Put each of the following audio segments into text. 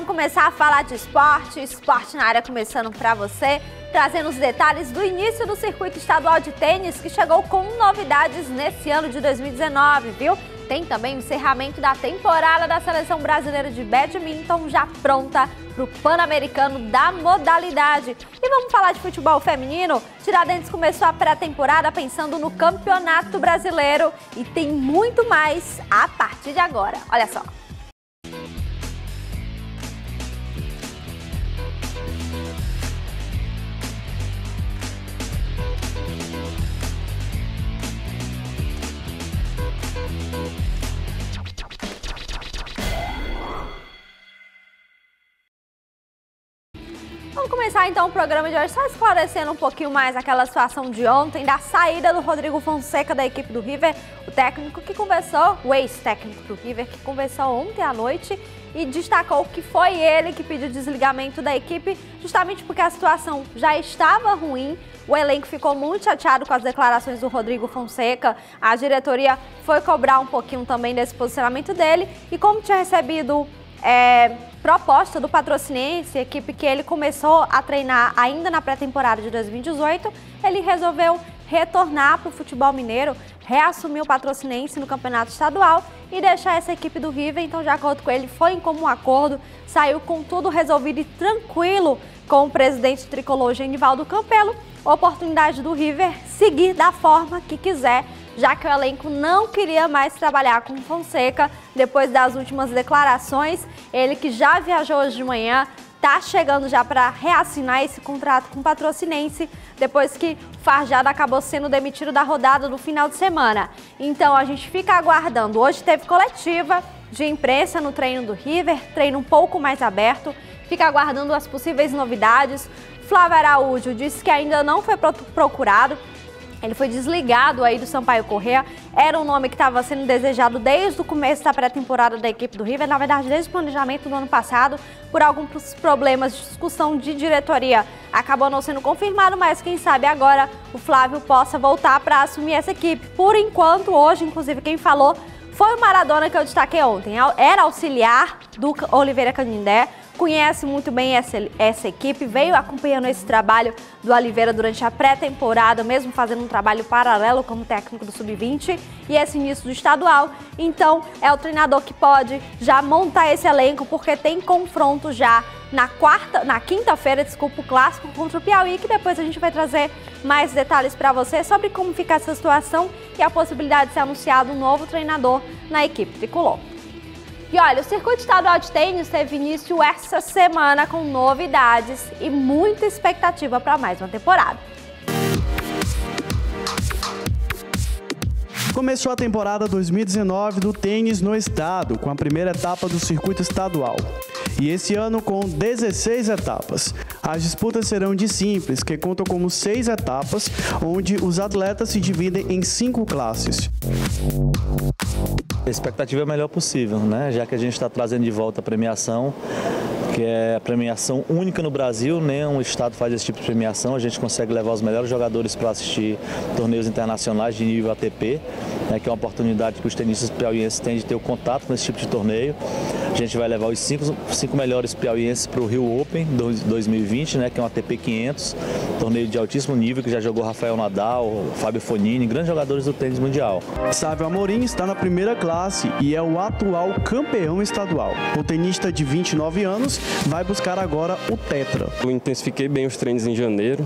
vamos começar a falar de esporte, esporte na área começando para você, trazendo os detalhes do início do circuito estadual de tênis que chegou com novidades nesse ano de 2019, viu? Tem também o encerramento da temporada da seleção brasileira de badminton já pronta para o Pan-Americano da modalidade. E vamos falar de futebol feminino? Tiradentes começou a pré-temporada pensando no Campeonato Brasileiro e tem muito mais a partir de agora. Olha só. Começar então o programa de hoje só esclarecendo um pouquinho mais aquela situação de ontem, da saída do Rodrigo Fonseca da equipe do River, o técnico que conversou, o ex-técnico do River, que conversou ontem à noite e destacou que foi ele que pediu desligamento da equipe, justamente porque a situação já estava ruim. O elenco ficou muito chateado com as declarações do Rodrigo Fonseca. A diretoria foi cobrar um pouquinho também desse posicionamento dele. E como tinha recebido é, proposta do Patrocinense, equipe que ele começou a treinar ainda na pré-temporada de 2018, ele resolveu retornar para o futebol mineiro, reassumir o Patrocinense no campeonato estadual e deixar essa equipe do River. Então, de acordo com ele, foi em comum acordo, saiu com tudo resolvido e tranquilo com o presidente tricolor Genivaldo Campelo. Oportunidade do River seguir da forma que quiser já que o elenco não queria mais trabalhar com Fonseca depois das últimas declarações. Ele que já viajou hoje de manhã, tá chegando já para reassinar esse contrato com o Patrocinense, depois que Farjada acabou sendo demitido da rodada no final de semana. Então a gente fica aguardando. Hoje teve coletiva de imprensa no treino do River, treino um pouco mais aberto. Fica aguardando as possíveis novidades. Flávio Araújo disse que ainda não foi procurado ele foi desligado aí do Sampaio Correa. Era um nome que estava sendo desejado desde o começo da pré-temporada da equipe do River, na verdade, desde o planejamento do ano passado, por alguns problemas de discussão de diretoria. Acabou não sendo confirmado, mas quem sabe agora o Flávio possa voltar para assumir essa equipe. Por enquanto, hoje, inclusive, quem falou foi o Maradona que eu destaquei ontem. Era auxiliar do Oliveira Canindé conhece muito bem essa, essa equipe, veio acompanhando esse trabalho do Oliveira durante a pré-temporada, mesmo fazendo um trabalho paralelo como técnico do Sub-20 e esse início do estadual. Então, é o treinador que pode já montar esse elenco, porque tem confronto já na quarta, na quinta-feira, desculpa, o clássico contra o Piauí, que depois a gente vai trazer mais detalhes para você sobre como fica essa situação e a possibilidade de ser anunciado um novo treinador na equipe tricolor. E olha, o circuito estadual de tênis teve início essa semana com novidades e muita expectativa para mais uma temporada. Começou a temporada 2019 do tênis no estado, com a primeira etapa do circuito estadual. E esse ano com 16 etapas. As disputas serão de simples, que contam como seis etapas, onde os atletas se dividem em cinco classes. A expectativa é a melhor possível, né? já que a gente está trazendo de volta a premiação, que é a premiação única no Brasil, nenhum estado faz esse tipo de premiação, a gente consegue levar os melhores jogadores para assistir torneios internacionais de nível ATP, né, que é uma oportunidade que os tenistas piauienses têm de ter o contato com esse tipo de torneio. A gente vai levar os cinco, cinco melhores piauienses para o Rio Open 2020, né, que é um ATP 500, torneio de altíssimo nível, que já jogou Rafael Nadal, Fábio Fonini, grandes jogadores do tênis mundial. Sávio Amorim está na primeira classe e é o atual campeão estadual. O tenista de 29 anos vai buscar agora o Tetra. Eu intensifiquei bem os treinos em janeiro.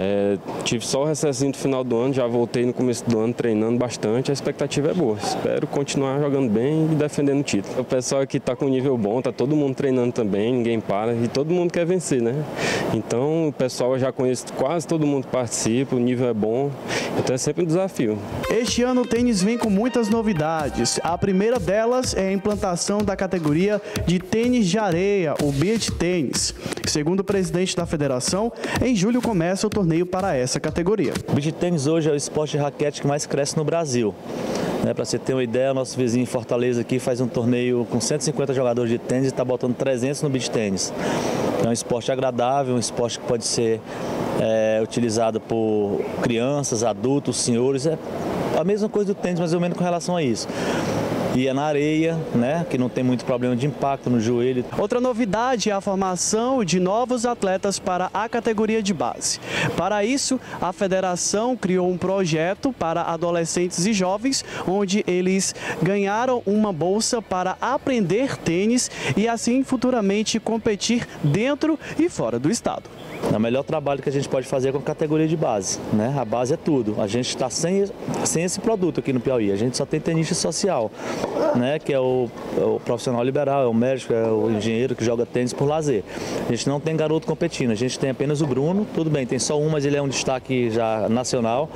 É, tive só o recesso no final do ano, já voltei no começo do ano treinando bastante. A expectativa é boa. Espero continuar jogando bem e defendendo o título. O pessoal aqui está com um nível bom, está todo mundo treinando também, ninguém para e todo mundo quer vencer, né? Então o pessoal eu já conheço quase todo mundo participa, o nível é bom, então é sempre um desafio. Este ano o tênis vem com muitas novidades. A primeira delas é a implantação da categoria de tênis de areia, o beach tênis. Segundo o presidente da federação, em julho começa o torneio para essa categoria. O beach tênis hoje é o esporte de raquete que mais cresce no Brasil. Né, para você ter uma ideia, nosso vizinho Fortaleza aqui faz um torneio com 150 jogadores de tênis e está botando 300 no beach tênis. É um esporte agradável, um esporte que pode ser é, utilizado por crianças, adultos, senhores. É a mesma coisa do tênis, mais ou menos com relação a isso. E é na areia, né, que não tem muito problema de impacto no joelho. Outra novidade é a formação de novos atletas para a categoria de base. Para isso, a federação criou um projeto para adolescentes e jovens, onde eles ganharam uma bolsa para aprender tênis e assim futuramente competir dentro e fora do estado. É o melhor trabalho que a gente pode fazer com a categoria de base. Né? A base é tudo. A gente está sem, sem esse produto aqui no Piauí. A gente só tem tenista social, né? que é o, é o profissional liberal, é o médico, é o engenheiro que joga tênis por lazer. A gente não tem garoto competindo. A gente tem apenas o Bruno. Tudo bem, tem só um, mas ele é um destaque já nacional.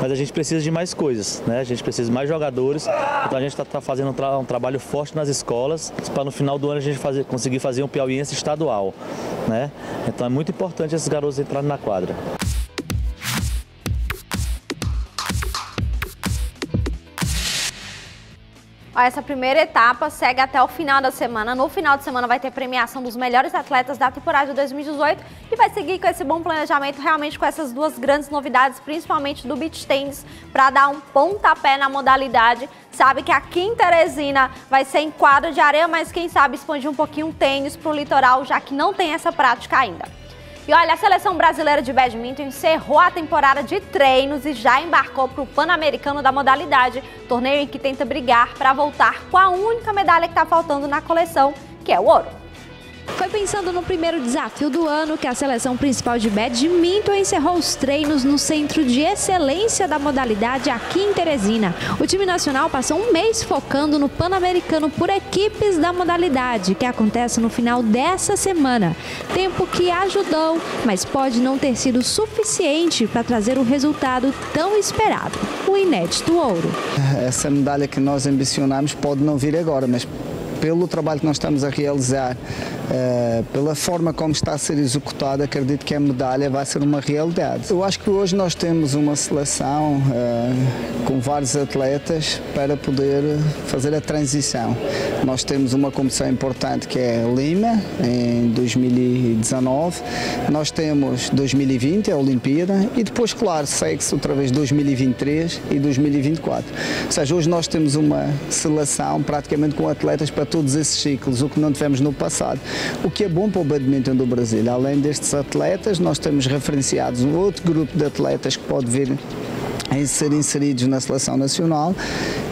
Mas a gente precisa de mais coisas. Né? A gente precisa de mais jogadores. Então a gente está tá fazendo um, tra um, trabalho forte nas escolas para no final do ano a gente fazer, conseguir fazer um piauiense estadual. Né? Então é muito importante importante esses garotos entrarem na quadra. Essa primeira etapa segue até o final da semana. No final de semana vai ter premiação dos melhores atletas da temporada de 2018 e vai seguir com esse bom planejamento, realmente com essas duas grandes novidades, principalmente do beach tennis, para dar um pontapé na modalidade. Sabe que aqui em Teresina vai ser em quadra de areia, mas quem sabe expandir um pouquinho o tênis para o litoral, já que não tem essa prática ainda. E olha, a seleção brasileira de badminton encerrou a temporada de treinos e já embarcou para o Pan-Americano da modalidade, torneio em que tenta brigar para voltar com a única medalha que está faltando na coleção, que é o ouro. Foi pensando no primeiro desafio do ano que a seleção principal de badminton encerrou os treinos no Centro de Excelência da modalidade aqui em Teresina. O time nacional passou um mês focando no Pan-Americano por equipes da modalidade, que acontece no final dessa semana. Tempo que ajudou, mas pode não ter sido suficiente para trazer o resultado tão esperado, o inédito ouro. Essa medalha que nós ambicionamos pode não vir agora, mas pelo trabalho que nós estamos a realizar, uh, pela forma como está a ser executada, acredito que a medalha vai ser uma realidade. Eu acho que hoje nós temos uma seleção com vários atletas para poder fazer a transição. Nós temos uma competição importante que é Lima, em 2019, nós temos 2020, a Olimpíada, e depois, claro, segue-se outra vez 2023 e 2024. Ou seja, hoje nós temos uma seleção praticamente com atletas para todos esses ciclos, o que não tivemos no passado. O que é bom para o badminton do Brasil. Além destes atletas, nós temos referenciados um outro grupo de atletas que pode vir a ser inseridos na seleção nacional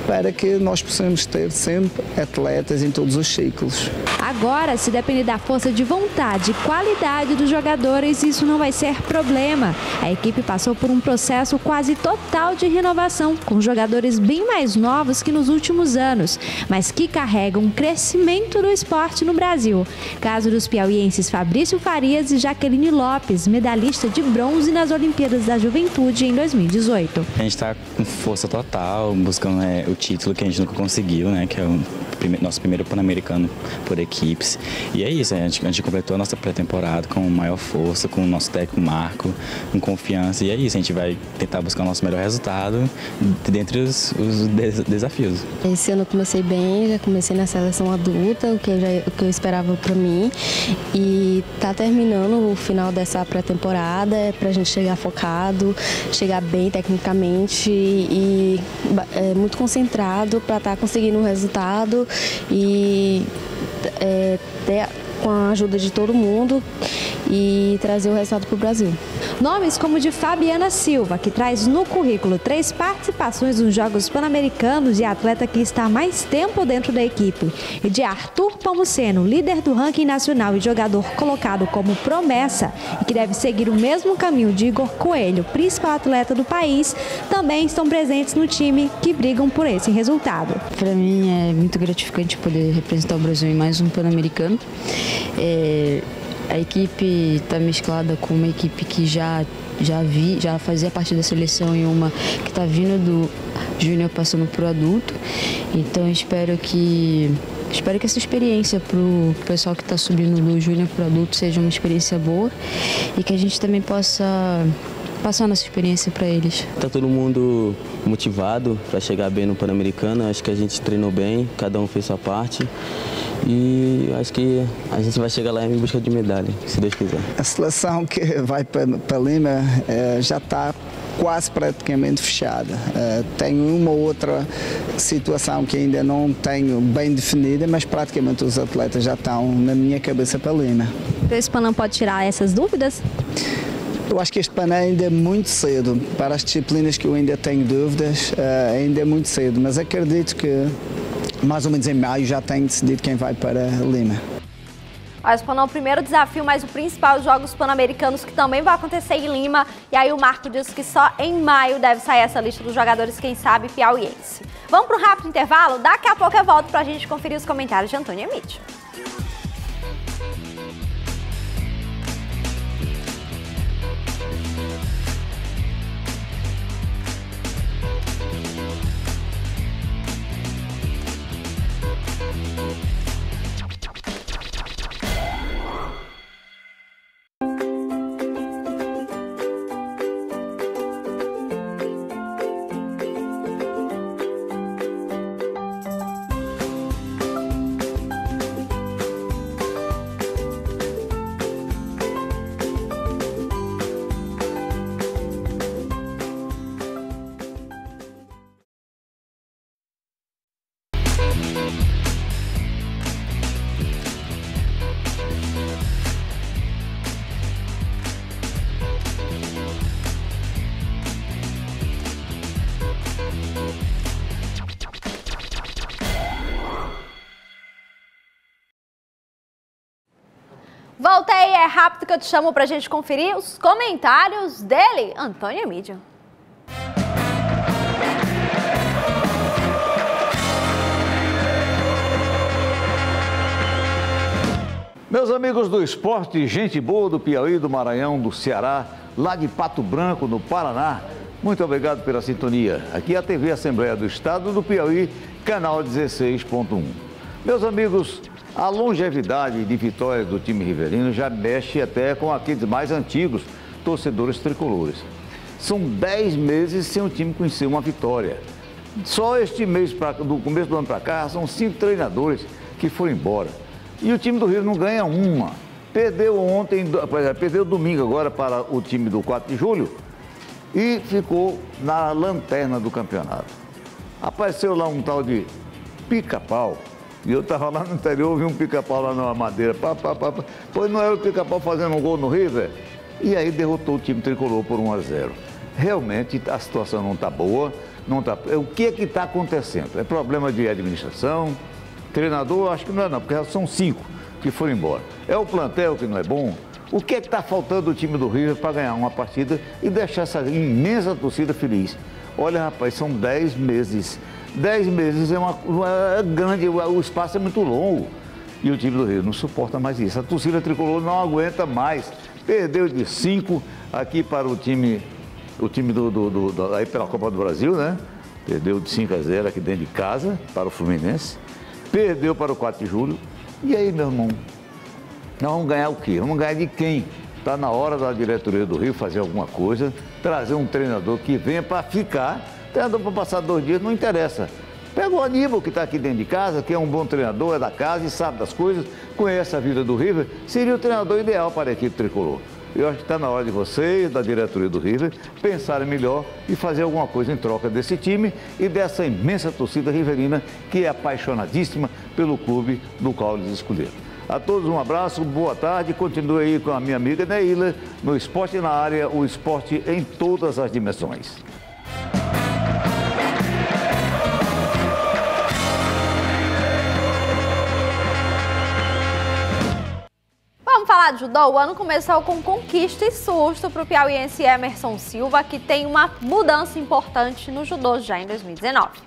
para que nós possamos ter sempre atletas em todos os ciclos. Agora, se depender da força de vontade e qualidade dos jogadores, isso não vai ser problema. A equipe passou por um processo quase total de renovação, com jogadores bem mais novos que nos últimos anos, mas que carregam um crescimento do esporte no Brasil. Caso dos piauienses Fabrício Farias e Jaqueline Lopes, medalhista de bronze nas Olimpíadas da Juventude em 2018. A gente está com força total, buscando é, o título que a gente nunca conseguiu, né? Que é o nosso primeiro Pan-Americano por equipes. E é isso, a gente, a gente completou a nossa pré-temporada com maior força, com o nosso técnico Marco, com confiança. E é isso, a gente vai tentar buscar o nosso melhor resultado dentre os, os desafios. Esse ano eu comecei bem, já comecei na seleção adulta, o que eu, já, o que eu esperava para mim. E tá terminando o final dessa pré-temporada, é pra gente chegar focado, chegar bem tecnicamente e é, muito concentrado para estar tá conseguindo um resultado e é, ter, com a ajuda de todo mundo e trazer o resultado para o Brasil. Nomes como o de Fabiana Silva, que traz no currículo três participações nos Jogos Pan-Americanos e atleta que está mais tempo dentro da equipe, e de Arthur Palmuceno, líder do ranking nacional e jogador colocado como promessa e que deve seguir o mesmo caminho de Igor Coelho, principal atleta do país, também estão presentes no time que brigam por esse resultado. Para mim é muito gratificante poder representar o Brasil em mais um Pan-Americano. É a equipe está mesclada com uma equipe que já, já, vi, já fazia parte da seleção e uma que está vindo do júnior passando para o adulto. Então espero que espero que essa experiência para o pessoal que está subindo do júnior para o adulto seja uma experiência boa e que a gente também possa passar nossa experiência para eles. Tá todo mundo motivado para chegar bem no Pan-Americano. Acho que a gente treinou bem, cada um fez sua parte. E acho que a gente vai chegar lá em busca de medalha, se Deus quiser. A seleção que vai para Lima é, já está quase praticamente fechada. Uh, tenho uma outra situação que ainda não tenho bem definida, mas praticamente os atletas já estão na minha cabeça para Lima. Esse Panam pode tirar essas dúvidas? Eu acho que este Panam ainda é muito cedo. Para as disciplinas que eu ainda tenho dúvidas, uh, ainda é muito cedo, mas acredito que mais ou menos em maio já tenho decidido quem vai para Lima. O Expo é o primeiro desafio, mas o principal os Jogos Pan-Americanos, que também vai acontecer em Lima. E aí o Marco diz que só em maio deve sair essa lista dos jogadores, quem sabe, piauiense. Vamos para um rápido intervalo? Daqui a pouco eu volto para a gente conferir os comentários de Antônio Emílio. Voltei, é rápido que eu te chamo para a gente conferir os comentários dele, Antônio Emílio. Meus amigos do esporte, gente boa do Piauí, do Maranhão, do Ceará, lá de Pato Branco, no Paraná, muito obrigado pela sintonia. Aqui é a TV Assembleia do Estado do Piauí, canal 16.1. Meus amigos, a longevidade de vitórias do time riverino já mexe até com aqueles mais antigos torcedores tricolores. São 10 meses sem o time conhecer uma vitória. Só este mês, pra, do começo do ano para cá, são cinco treinadores que foram embora. E o time do Rio não ganha uma. Perdeu ontem, perdeu domingo agora para o time do 4 de julho e ficou na lanterna do campeonato. Apareceu lá um tal de pica-pau, e eu estava lá no interior, vi um pica-pau lá na madeira. Pá, pá, pá, pá. Pois não era o pica-pau fazendo um gol no River? E aí derrotou o time tricolor por 1 a 0. Realmente a situação não está boa. Não tá... O que é que está acontecendo? É problema de administração? Treinador, acho que não é não, porque são cinco que foram embora. É o plantel que não é bom? O que é que está faltando o time do River para ganhar uma partida e deixar essa imensa torcida feliz? Olha, rapaz, são dez meses Dez meses é uma, é grande, o espaço é muito longo. E o time do Rio não suporta mais isso. A torcida tricolor não aguenta mais. Perdeu de cinco aqui para o time, o time do, do, do, do aí pela Copa do Brasil, né? Perdeu de 5 a 0 aqui dentro de casa para o Fluminense. Perdeu para o 4 de julho. E aí, meu irmão, nós vamos ganhar o quê? Vamos ganhar de quem? Está na hora da diretoria do Rio fazer alguma coisa, trazer um treinador que venha para ficar Treinador para passar dois dias não interessa. Pega o Aníbal, que está aqui dentro de casa, que é um bom treinador, é da casa e sabe das coisas, conhece a vida do River, seria o treinador ideal para a equipe tricolor. Eu acho que está na hora de vocês, da diretoria do River, pensarem melhor e fazer alguma coisa em troca desse time e dessa imensa torcida riverina que é apaixonadíssima pelo clube do qual eles escolheram. A todos um abraço, boa tarde. Continue aí com a minha amiga Neila no Esporte na Área, o esporte em todas as dimensões. falar de judô, o ano começou com conquista e susto para o piauiense Emerson Silva, que tem uma mudança importante no judô já em 2019.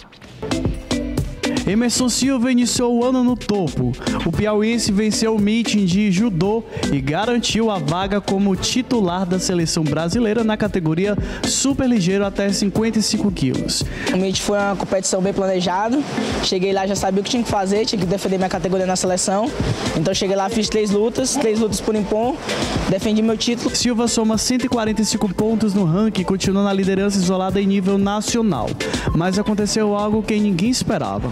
Emerson Silva iniciou o ano no topo. O piauiense venceu o meeting de judô e garantiu a vaga como titular da seleção brasileira na categoria super ligeiro até 55 quilos. O meeting foi uma competição bem planejada. Cheguei lá, já sabia o que tinha que fazer, tinha que defender minha categoria na seleção. Então cheguei lá, fiz três lutas, três lutas por impor, defendi meu título. Silva soma 145 pontos no ranking e continua na liderança isolada em nível nacional. Mas aconteceu algo que ninguém esperava.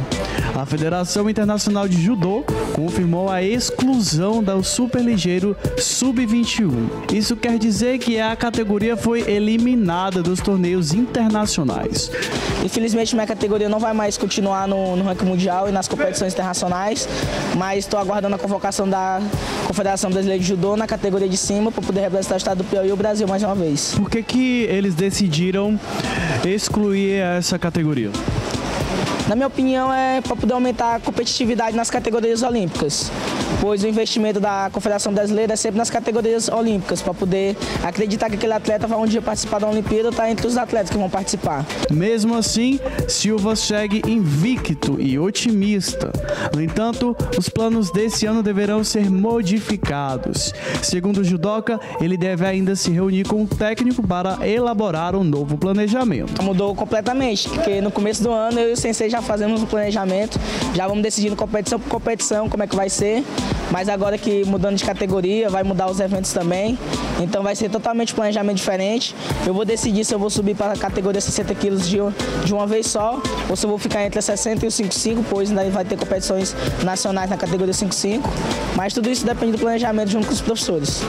A Federação Internacional de Judô confirmou a exclusão do superligeiro sub-21. Isso quer dizer que a categoria foi eliminada dos torneios internacionais. Infelizmente, minha categoria não vai mais continuar no, no ranking mundial e nas competições internacionais, mas estou aguardando a convocação da Confederação Brasileira de Judô na categoria de cima para poder representar o estado do Piauí e o Brasil mais uma vez. Por que, que eles decidiram excluir essa categoria? Na minha opinião, é para poder aumentar a competitividade nas categorias olímpicas, pois o investimento da Confederação Brasileira é sempre nas categorias olímpicas, para poder acreditar que aquele atleta vai um dia participar da Olimpíada está entre os atletas que vão participar. Mesmo assim, Silva segue invicto e otimista. No entanto, os planos desse ano deverão ser modificados. Segundo o judoca, ele deve ainda se reunir com o técnico para elaborar um novo planejamento. Mudou completamente, porque no começo do ano eu e o Sensei já fazemos um planejamento, já vamos decidindo competição por competição como é que vai ser, mas agora que mudando de categoria, vai mudar os eventos também, então vai ser totalmente planejamento diferente. Eu vou decidir se eu vou subir para a categoria 60 quilos de, de uma vez só, ou se eu vou ficar entre a 60 e o 55, pois ainda vai ter competições nacionais na categoria 55, mas tudo isso depende do planejamento junto com os professores.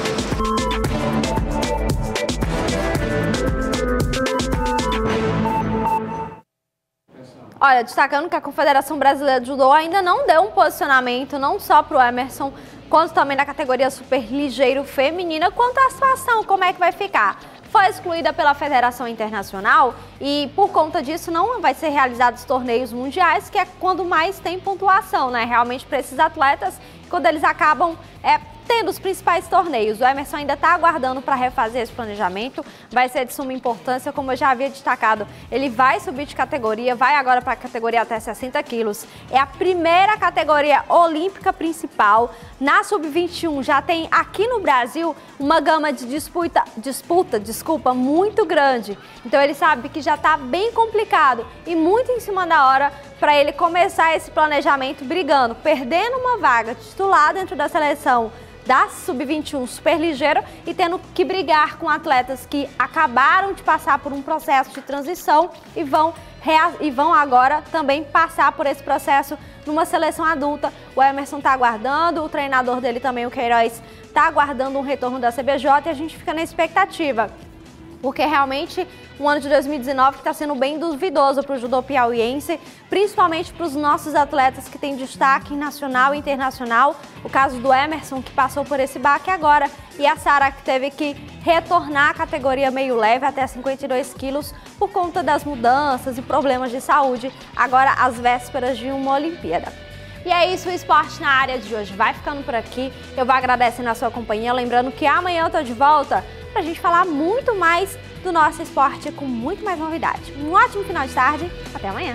Olha, destacando que a Confederação Brasileira de Judô ainda não deu um posicionamento, não só para o Emerson, quanto também na categoria super ligeiro feminina, quanto à situação, como é que vai ficar. Foi excluída pela Federação Internacional e por conta disso não vai ser realizados torneios mundiais, que é quando mais tem pontuação, né? Realmente para esses atletas, quando eles acabam é, tendo os principais torneios. O Emerson ainda está aguardando para refazer esse planejamento, vai ser de suma importância, como eu já havia destacado, ele vai subir de categoria, vai agora para a categoria até 60 quilos. É a primeira categoria olímpica principal. Na Sub-21 já tem aqui no Brasil uma gama de disputa, disputa desculpa, muito grande. Então ele sabe que já está bem complicado e muito em cima da hora para ele começar esse planejamento brigando, perdendo uma vaga titular dentro da seleção da Sub-21 super ligeiro e tendo que brigar com atletas que acabaram de passar por um processo de transição e vão, e vão agora também passar por esse processo numa seleção adulta. O Emerson está aguardando, o treinador dele também, o Queiroz, está aguardando um retorno da CBJ e a gente fica na expectativa porque realmente um ano de 2019 que está sendo bem duvidoso para o judô piauiense, principalmente para os nossos atletas que têm destaque nacional e internacional. O caso do Emerson, que passou por esse baque agora, e a Sara, que teve que retornar à categoria meio leve até 52 quilos por conta das mudanças e problemas de saúde, agora às vésperas de uma Olimpíada. E é isso, o esporte na área de hoje vai ficando por aqui. Eu vou agradecendo a sua companhia, lembrando que amanhã eu tô de volta para a gente falar muito mais do nosso esporte com muito mais novidade. Um ótimo final de tarde, até amanhã!